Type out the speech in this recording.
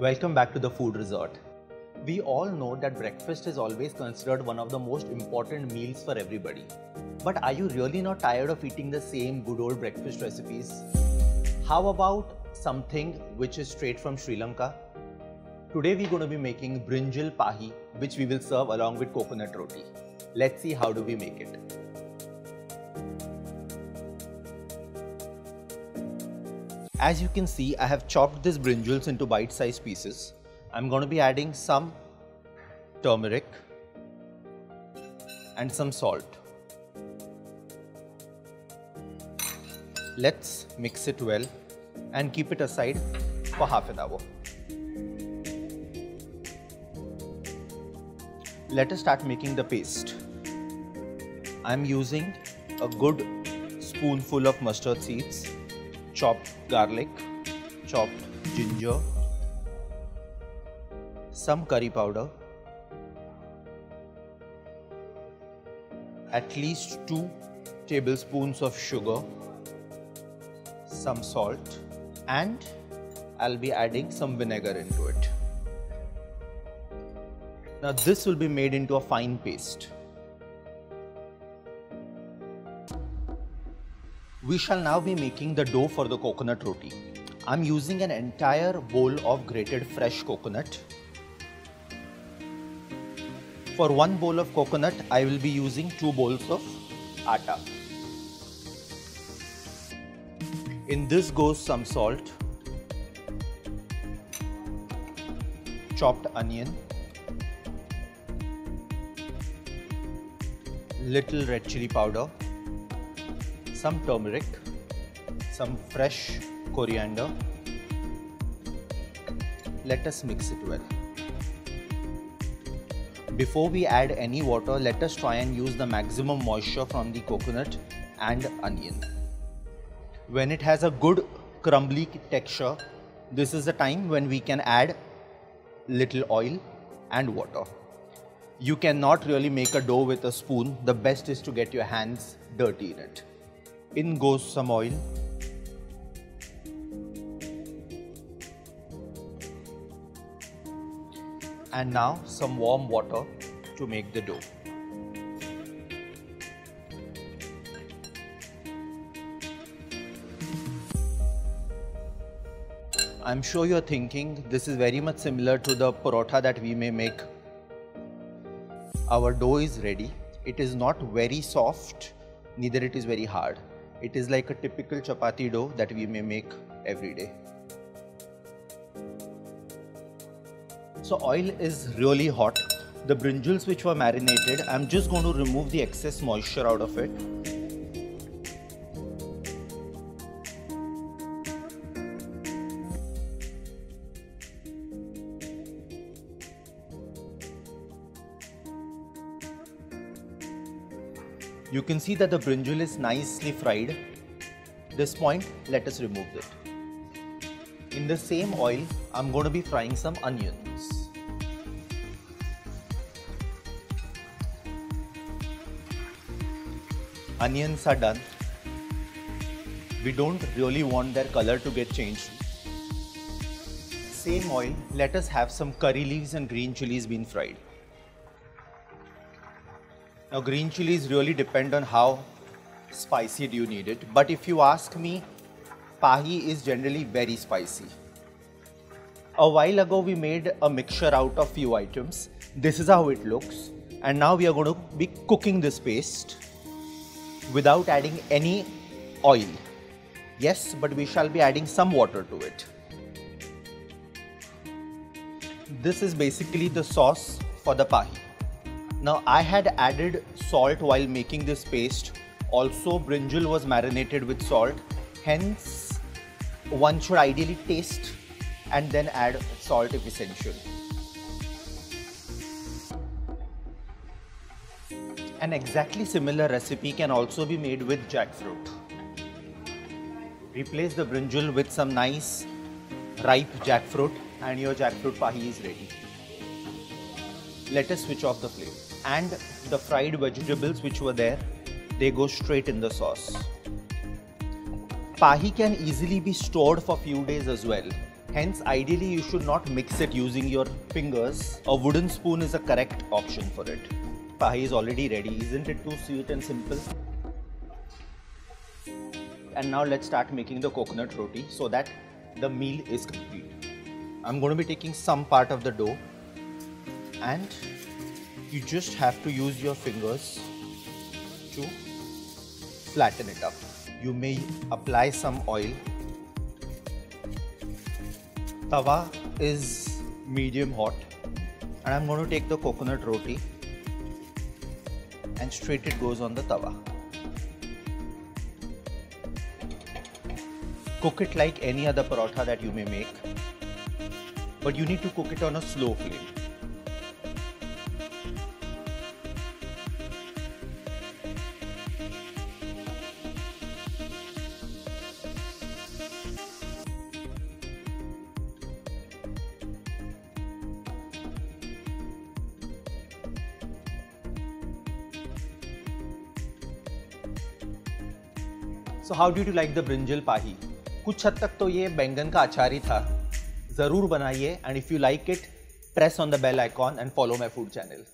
Welcome back to the Food Resort. We all know that breakfast is always considered one of the most important meals for everybody. But are you really not tired of eating the same good old breakfast recipes? How about something which is straight from Sri Lanka? Today we're going to be making brinjal pahi which we will serve along with coconut roti. Let's see how do we make it. As you can see, I have chopped these brinjals into bite-sized pieces. I'm going to be adding some turmeric and some salt. Let's mix it well and keep it aside for half an hour. Let us start making the paste. I'm using a good spoonful of mustard seeds chopped garlic, chopped ginger, some curry powder, at least 2 tablespoons of sugar, some salt and I'll be adding some vinegar into it. Now this will be made into a fine paste. We shall now be making the dough for the coconut roti. I'm using an entire bowl of grated fresh coconut. For one bowl of coconut, I will be using two bowls of atta. In this goes some salt, chopped onion, little red chili powder, some turmeric, some fresh coriander. Let us mix it well. Before we add any water, let us try and use the maximum moisture from the coconut and onion. When it has a good crumbly texture, this is the time when we can add little oil and water. You cannot really make a dough with a spoon. The best is to get your hands dirty in it. In goes some oil. And now some warm water to make the dough. I'm sure you're thinking this is very much similar to the parotha that we may make. Our dough is ready. It is not very soft, neither it is very hard. It is like a typical chapati dough that we may make every day. So oil is really hot. The brinjals which were marinated, I'm just going to remove the excess moisture out of it. You can see that the brinjal is nicely fried. This point, let us remove it. In the same oil, I'm going to be frying some onions. Onions are done. We don't really want their color to get changed. Same oil, let us have some curry leaves and green chilies being fried. Now green chilies really depend on how spicy do you need it. But if you ask me, Pahi is generally very spicy. A while ago we made a mixture out of few items. This is how it looks. And now we are going to be cooking this paste without adding any oil. Yes, but we shall be adding some water to it. This is basically the sauce for the pahi. Now I had added salt while making this paste. Also brinjal was marinated with salt. Hence one should ideally taste and then add salt if essential. An exactly similar recipe can also be made with jackfruit. Replace the brinjal with some nice ripe jackfruit and your jackfruit pahi is ready. Let us switch off the flame and the fried vegetables which were there, they go straight in the sauce. Pahi can easily be stored for few days as well. Hence, ideally, you should not mix it using your fingers. A wooden spoon is a correct option for it. Pahi is already ready. Isn't it too sweet and simple? And now let's start making the coconut roti so that the meal is complete. I'm going to be taking some part of the dough and you just have to use your fingers to flatten it up. You may apply some oil tawa is medium hot and I'm going to take the coconut roti and straight it goes on the tawa. Cook it like any other paratha that you may make but you need to cook it on a slow flame. So how do you like the brinjal पाही कुछ हद तक तो ये बैंगन का अचार ही था। ज़रूर बनाइए and if you like it press on the bell icon and follow my food channel